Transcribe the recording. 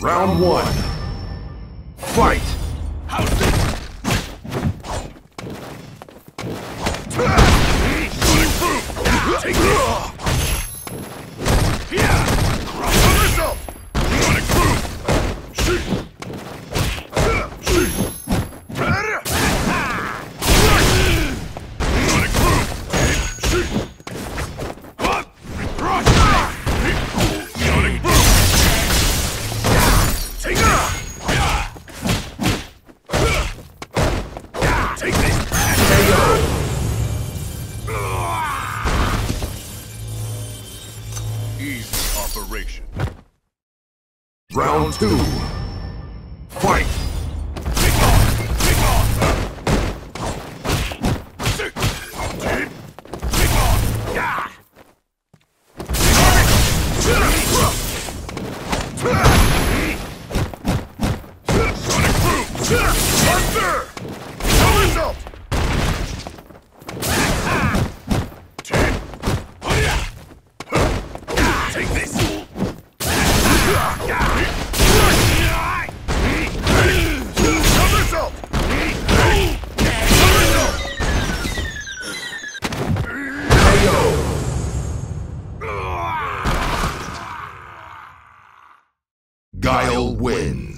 Round one. Fight! Take this KO! Easy operation. Round two. Fight! Guile wins.